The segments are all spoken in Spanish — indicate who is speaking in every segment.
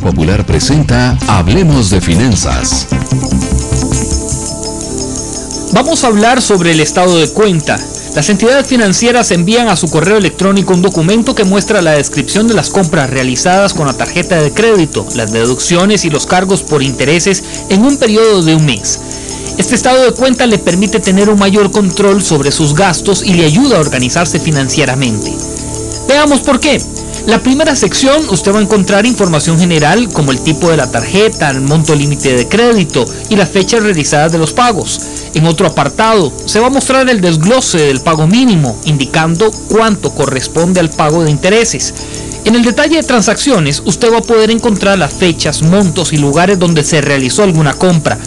Speaker 1: Popular presenta Hablemos de Finanzas.
Speaker 2: Vamos a hablar sobre el estado de cuenta. Las entidades financieras envían a su correo electrónico un documento que muestra la descripción de las compras realizadas con la tarjeta de crédito, las deducciones y los cargos por intereses en un periodo de un mes. Este estado de cuenta le permite tener un mayor control sobre sus gastos y le ayuda a organizarse financieramente. Veamos por qué. La primera sección usted va a encontrar información general como el tipo de la tarjeta, el monto límite de crédito y la fecha realizada de los pagos. En otro apartado se va a mostrar el desglose del pago mínimo, indicando cuánto corresponde al pago de intereses. En el detalle de transacciones usted va a poder encontrar las fechas, montos y lugares donde se realizó alguna compra,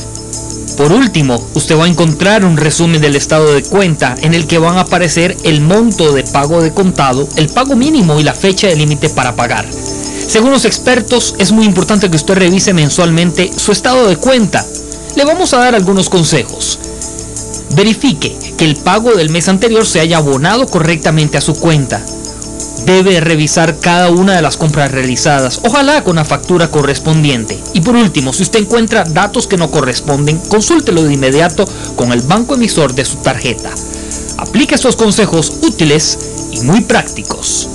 Speaker 2: por último, usted va a encontrar un resumen del estado de cuenta en el que van a aparecer el monto de pago de contado, el pago mínimo y la fecha de límite para pagar. Según los expertos, es muy importante que usted revise mensualmente su estado de cuenta. Le vamos a dar algunos consejos. Verifique que el pago del mes anterior se haya abonado correctamente a su cuenta debe revisar cada una de las compras realizadas, ojalá con la factura correspondiente. Y por último, si usted encuentra datos que no corresponden, consúltelo de inmediato con el banco emisor de su tarjeta. Aplique estos consejos útiles y muy prácticos.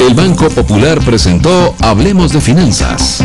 Speaker 1: El Banco Popular presentó Hablemos de Finanzas.